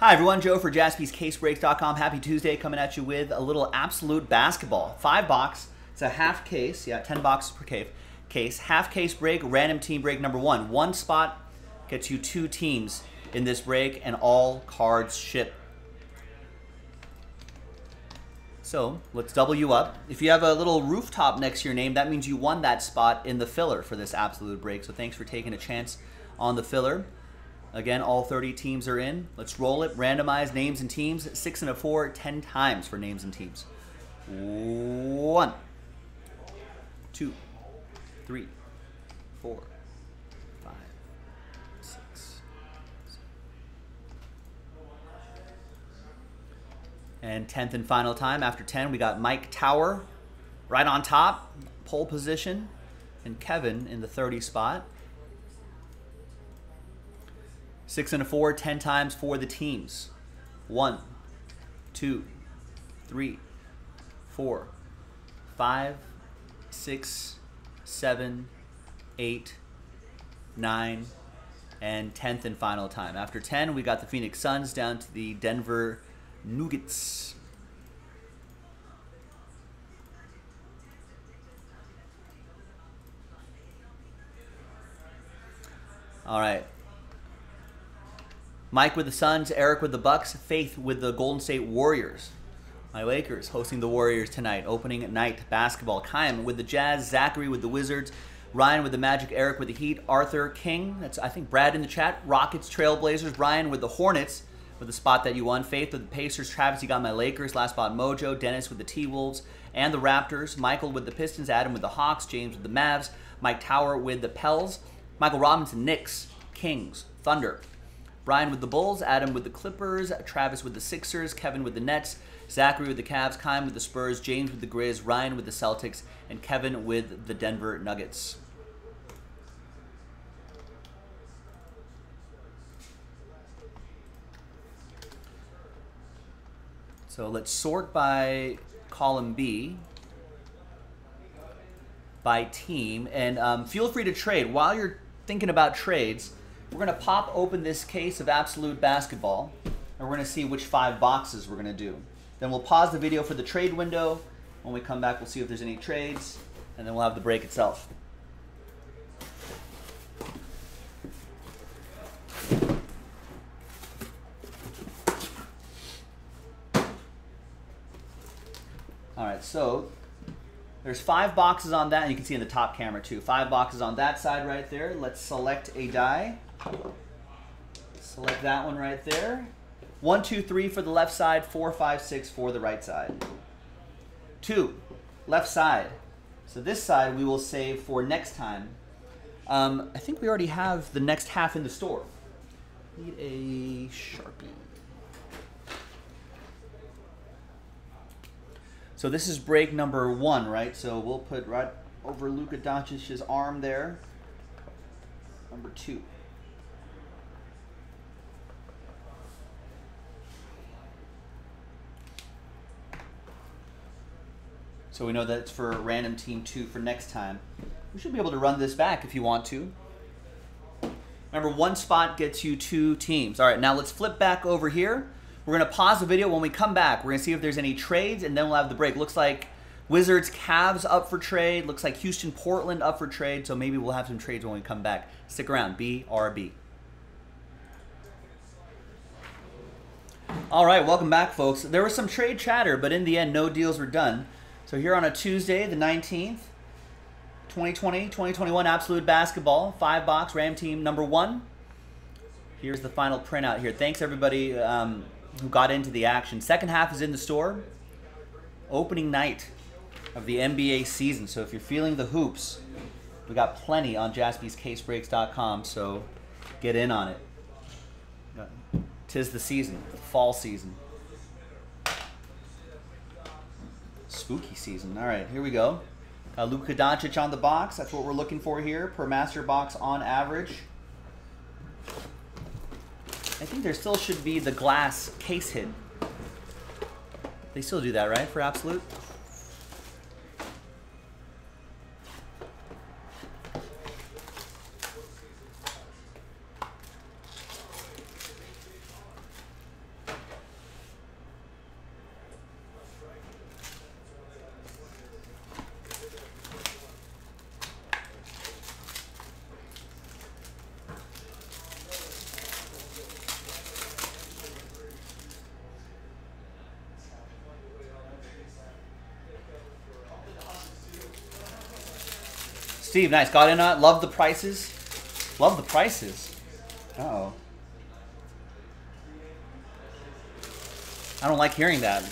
Hi, everyone. Joe for jaspyscasebreaks.com. Happy Tuesday coming at you with a little absolute basketball. Five box. It's a half case. Yeah, 10 boxes per case. Case. Half case break, random team break number one. One spot gets you two teams in this break, and all cards ship. So let's double you up. If you have a little rooftop next to your name, that means you won that spot in the filler for this absolute break. So thanks for taking a chance on the filler. Again, all 30 teams are in. Let's roll it. Randomize names and teams. Six and a four, 10 times for names and teams. One, two, three, four, five, six. And 10th and final time. After 10, we got Mike Tower right on top, pole position, and Kevin in the 30 spot. Six and a four, ten times for the teams. One, two, three, four, five, six, seven, eight, nine, and 10th and final time. After 10, we got the Phoenix Suns down to the Denver Nuggets. All right. Mike with the Suns, Eric with the Bucks, Faith with the Golden State Warriors. My Lakers hosting the Warriors tonight, opening night basketball. Kaim with the Jazz, Zachary with the Wizards, Ryan with the Magic, Eric with the Heat, Arthur King, that's I think Brad in the chat, Rockets, Trailblazers, Brian with the Hornets with the spot that you won, Faith with the Pacers, Travis, you got my Lakers, last spot Mojo, Dennis with the T-Wolves and the Raptors, Michael with the Pistons, Adam with the Hawks, James with the Mavs, Mike Tower with the Pels, Michael Robinson, Knicks, Kings, Thunder, Brian with the Bulls, Adam with the Clippers, Travis with the Sixers, Kevin with the Nets, Zachary with the Cavs, Kyle with the Spurs, James with the Grizz, Ryan with the Celtics, and Kevin with the Denver Nuggets. So let's sort by column B by team. And um, feel free to trade. While you're thinking about trades, we're going to pop open this case of Absolute Basketball, and we're going to see which five boxes we're going to do. Then we'll pause the video for the trade window. When we come back, we'll see if there's any trades, and then we'll have the break itself. All right, so there's five boxes on that, and you can see in the top camera too. Five boxes on that side right there. Let's select a die. Select that one right there. One, two, three for the left side, four, five, six for the right side. Two, left side. So this side we will save for next time. Um, I think we already have the next half in the store. Need a Sharpie. So this is break number one, right? So we'll put right over Luka Doncic's arm there. Number two. So we know that's for random team two for next time. We should be able to run this back if you want to. Remember, one spot gets you two teams. All right, now let's flip back over here. We're going to pause the video. When we come back, we're going to see if there's any trades, and then we'll have the break. Looks like Wizards Cavs up for trade. Looks like Houston Portland up for trade. So maybe we'll have some trades when we come back. Stick around. BRB. All right, welcome back, folks. There was some trade chatter, but in the end, no deals were done. So here on a Tuesday, the 19th, 2020, 2021 Absolute Basketball, five box, Ram Team number one. Here's the final printout here. Thanks, everybody um, who got into the action. Second half is in the store. Opening night of the NBA season. So if you're feeling the hoops, we got plenty on jaspyscasebreaks.com, so get in on it. Tis the season, the fall season. Spooky season. All right, here we go. Uh, Luka Doncic on the box. That's what we're looking for here per master box on average. I think there still should be the glass case hit. They still do that, right, for Absolute? Steve, nice. Got in on Love the prices. Love the prices. Uh oh. I don't like hearing that.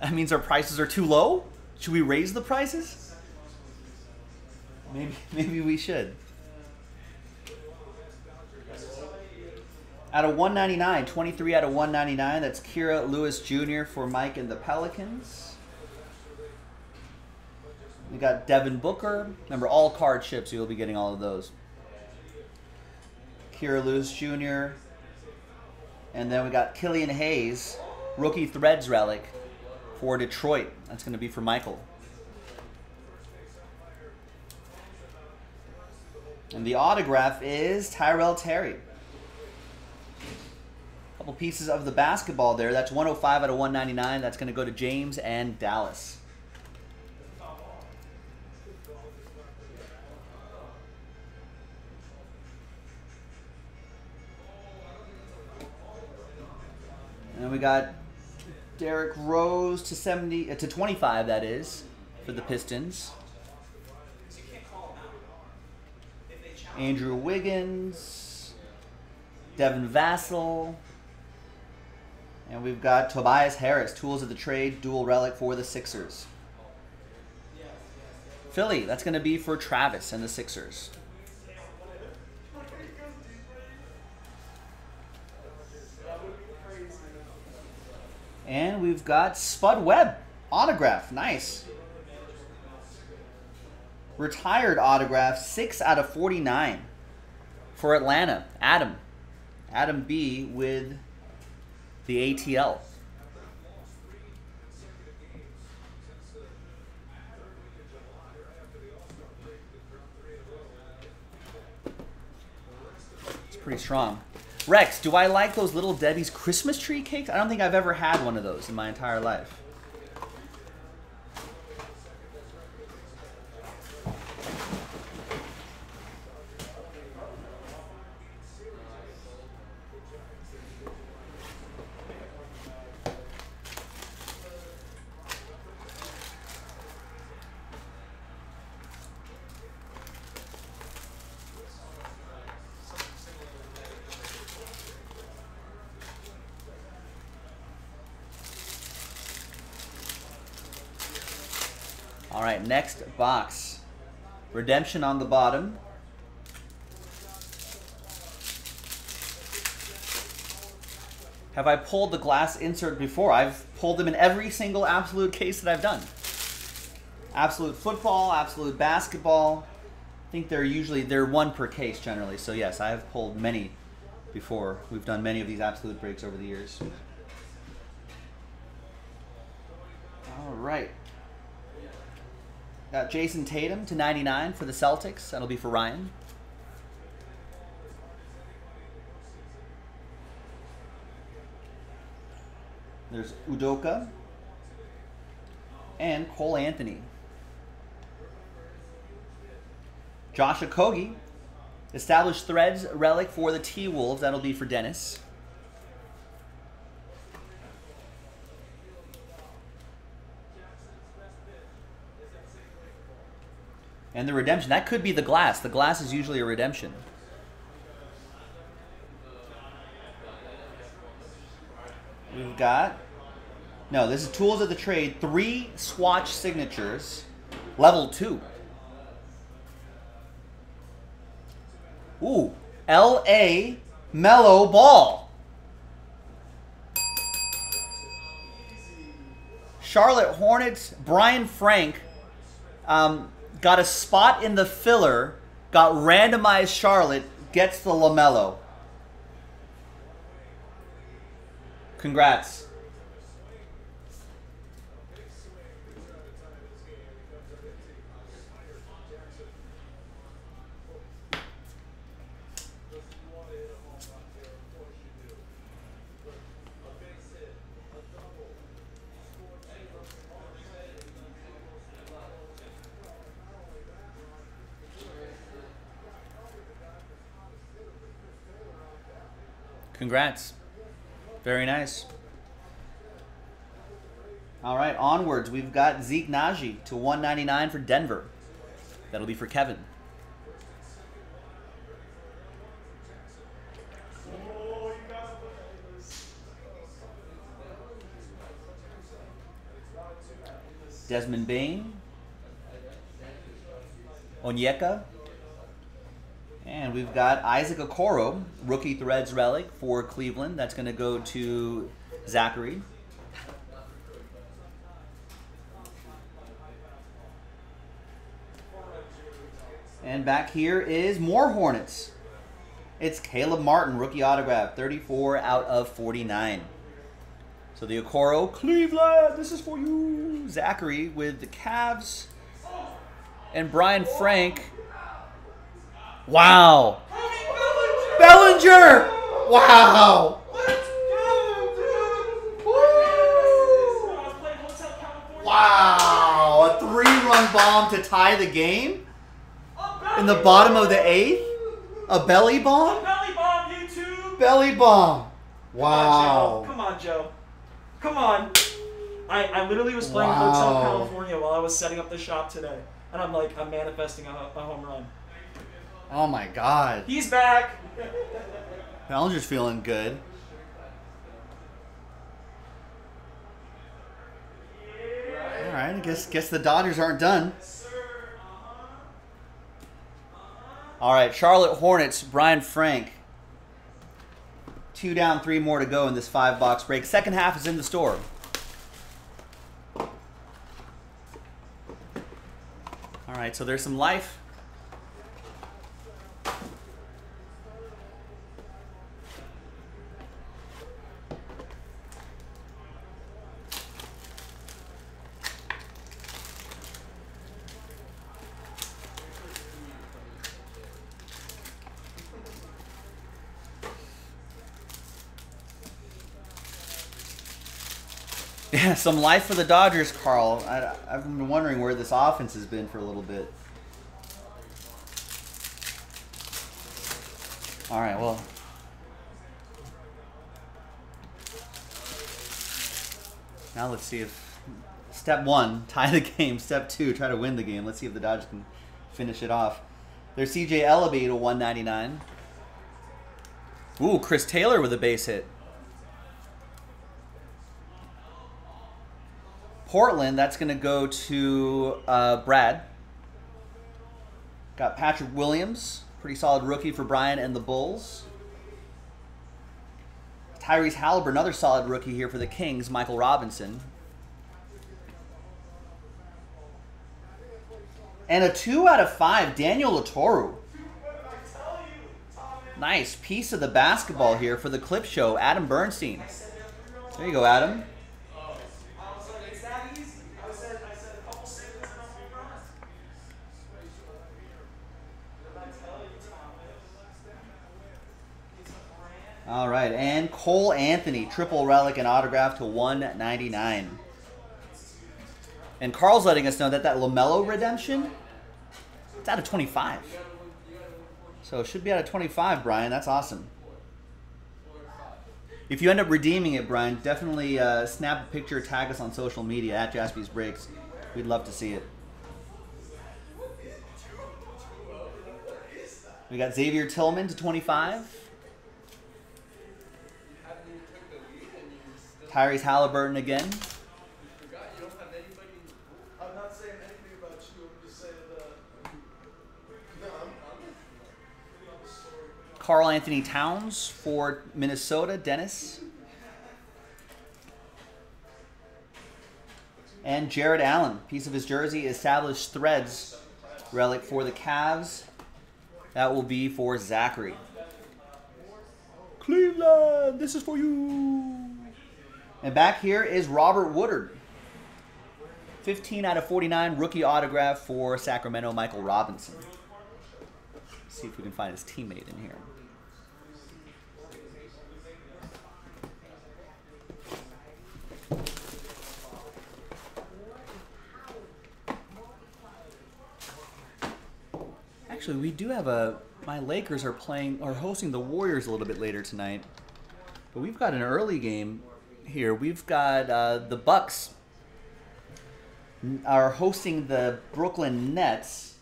That means our prices are too low? Should we raise the prices? Maybe maybe we should. Out of 199, 23 out of 199. That's Kira Lewis Jr. for Mike and the Pelicans. We got Devin Booker. Remember, all card ships, you'll be getting all of those. Kira Lewis Jr. And then we got Killian Hayes, rookie threads relic for Detroit. That's going to be for Michael. And the autograph is Tyrell Terry. Couple pieces of the basketball there. That's 105 out of 199. That's going to go to James and Dallas. And we got Derrick Rose to 70 uh, to 25 that is for the Pistons. Andrew Wiggins, Devin Vassell, and we've got Tobias Harris, Tools of the Trade, dual relic for the Sixers. Philly, that's going to be for Travis and the Sixers. And we've got Spud Webb, autograph, nice. Retired autograph, 6 out of 49 for Atlanta. Adam. Adam B with the ATL. Pretty strong. Rex, do I like those little Debbie's Christmas tree cakes? I don't think I've ever had one of those in my entire life. All right, next box. Redemption on the bottom. Have I pulled the glass insert before? I've pulled them in every single absolute case that I've done. Absolute football, absolute basketball. I think they're usually, they're one per case generally. So yes, I have pulled many before. We've done many of these absolute breaks over the years. All right. Uh, Got Jayson Tatum to 99 for the Celtics. That'll be for Ryan. There's Udoka and Cole Anthony. Josh Okogie, established threads relic for the T Wolves. That'll be for Dennis. And the redemption, that could be the glass. The glass is usually a redemption. We've got, no, this is Tools of the Trade, three swatch signatures, level two. Ooh, L.A. Mellow Ball. Charlotte Hornets, Brian Frank. Um, got a spot in the filler, got randomized Charlotte, gets the LaMelo. Congrats. Congrats. Very nice. All right, onwards. We've got Zeke Nnaji to 199 for Denver. That'll be for Kevin. Desmond Bane. Onyeka. And we've got Isaac Okoro, rookie threads relic for Cleveland. That's going to go to Zachary. And back here is more Hornets. It's Caleb Martin, rookie autograph, 34 out of 49. So the Okoro, Cleveland, this is for you. Zachary with the Cavs. And Brian Frank. Wow. Bellinger! Wow! Wow! A three-run bomb to tie the game? In the bottom of the eighth? A belly bomb? Belly bomb, YouTube. Belly bomb. Wow. Come on, Joe. Come on. I, I literally was playing Wow. Hotel California while I was setting up the shop today, and I'm like, I'm manifesting a, a home run. Oh my god. He's back. Bellinger's feeling good. All right, I guess guess the Dodgers aren't done. All right, Charlotte Hornets, Brian Frank. Two down, three more to go in this five box break. Second half is in the store. All right, so there's some life. Yeah, some life for the Dodgers, Carl. I, I've been wondering where this offense has been for a little bit. All right, well. Now let's see if step one, tie the game. Step two, try to win the game. Let's see if the Dodgers can finish it off. There's CJ Elleby to 199. Ooh, Chris Taylor with a base hit. Portland, that's going to go to uh, Brad. Got Patrick Williams, pretty solid rookie for Brian and the Bulls. Tyrese Halliburton, another solid rookie here for the Kings, Michael Robinson. And a two out of five, Daniel Oturu. Nice piece of the basketball here for the clip show, Adam Bernstein. There you go, Adam. It's that easy. I said, I said a couple seconds and I'll be running. Did I tell you, Thomas? All right, and Cole Anthony, triple relic and autograph to 199. And Carl's letting us know that that Lamelo redemption, it's out of 25. So it should be out of 25, Brian. That's awesome. If you end up redeeming it, Brian, definitely uh, snap a picture, tag us on social media at Jaspy's Breaks. We'd love to see it. We got Xavier Tillman to 25. Tyrese Halliburton again. I'm not saying anything about you. I'm just saying that. No, I'm, Karl-Anthony Towns for Minnesota, Dennis. And Jarrett Allen, piece of his jersey, established threads relic for the Cavs. That will be for Zachary. Cleveland, this is for you. And back here is Robert Woodard. 15 out of 49 rookie autograph for Sacramento, Michael Robinson. see if we can find his teammate in here. Actually, we do have a. My Lakers are playing are hosting the Warriors a little bit later tonight, but we've got an early game here. We've got uh, the Bucks are hosting the Brooklyn Nets.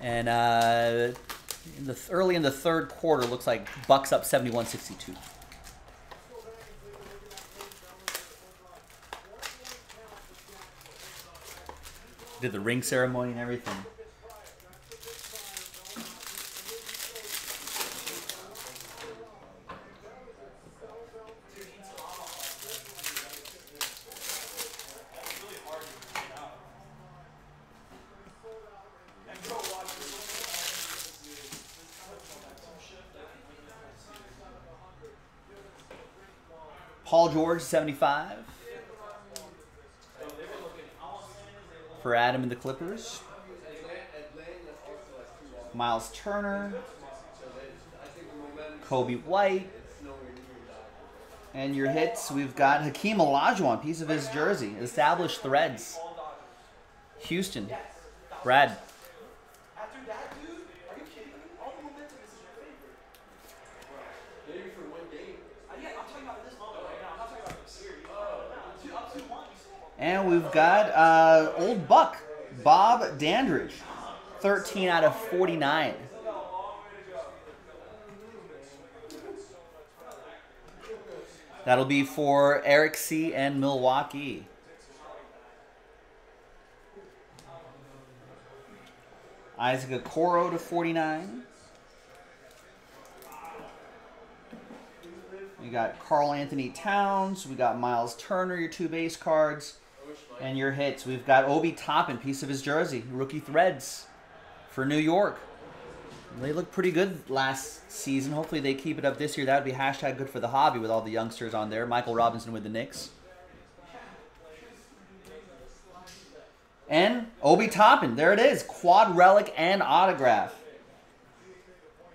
And uh, in the early in the third quarter, looks like Bucks up 71-62. Did the ring ceremony and everything. Paul George, 75. For Adam and the Clippers. Myles Turner. Coby White. And your hits, we've got Hakeem Olajuwon, piece of his jersey. Established threads. Houston. Brad. After that, dude, are you kidding me? All the momentum is in your favor. Maybe for one game. Uh, yeah, I'm talking about this moment right now. I'm not talking about the series. Oh, two, up two one. You still And we've got uh, Old Buck, Bob Dandridge. 13 out of 49. That'll be for Eric C. and Milwaukee. Isaac Okoro to 49. We got Karl-Anthony Towns. We got Myles Turner, your two base cards. And your hits. We've got Obi Toppin, piece of his jersey. Rookie threads for New York. They looked pretty good last season. Hopefully they keep it up this year. That would be hashtag good for the hobby with all the youngsters on there. Michael Robinson with the Knicks. And Obi Toppin. There it is. Quad relic and autograph.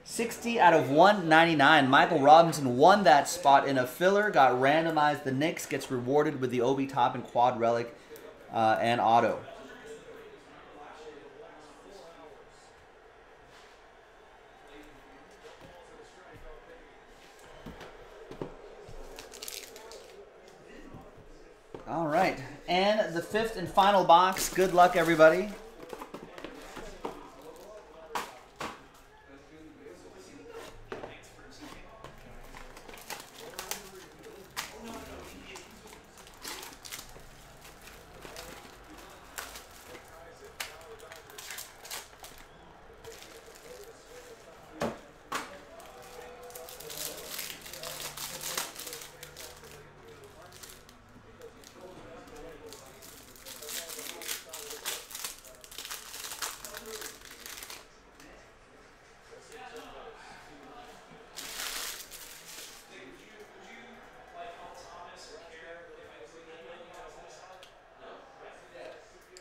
60 out of 199. Michael Robinson won that spot in a filler, got randomized. The Knicks gets rewarded with the Obi Toppin quad relic uh, and auto. All right. And the fifth and final box. Good luck, everybody.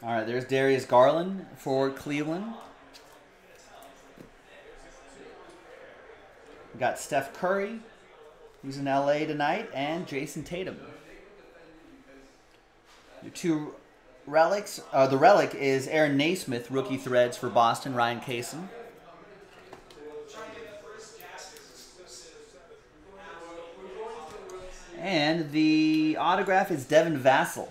All right, there's Darius Garland for Cleveland. We got Steph Curry. who's in LA tonight, and Jayson Tatum. Your two relics. Uh, the relic is Aaron Nesmith, rookie threads for Boston. Ryan Kaysen. And the autograph is Devin Vassell.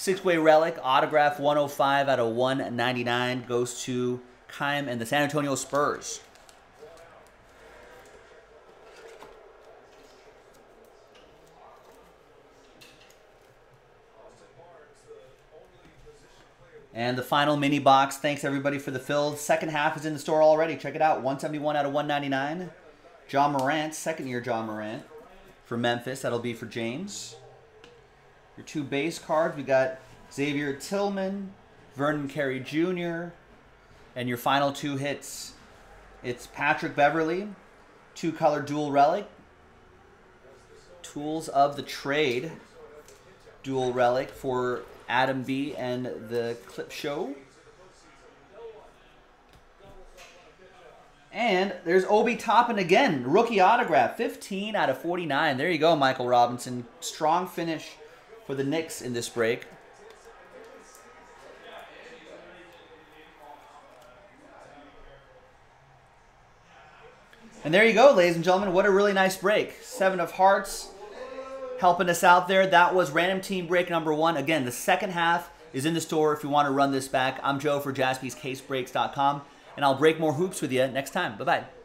Six way relic, autograph 105 out of 199 goes to Keim and the San Antonio Spurs. And the final mini box. Thanks everybody for the fill. Second half is in the store already. Check it out. 171 out of 199. Ja Morant, second year Ja Morant for Memphis. That'll be for James. Your two base cards, we got Xavier Tillman, Vernon Carey Jr., and your final two hits. It's Patrick Beverley, two color dual relic, Tools of the Trade, dual relic for Adam B and the Clip Show. And there's Obi Toppin again, rookie autograph, 15 out of 49. There you go, Michael Robinson. Strong finish for the Knicks in this break. And there you go, ladies and gentlemen. What a really nice break. Seven of Hearts helping us out there. That was random team break number one. Again, the second half is in the store if you want to run this back. I'm Joe for jaspyscasebreaks.com, and I'll break more hoops with you next time. Bye bye.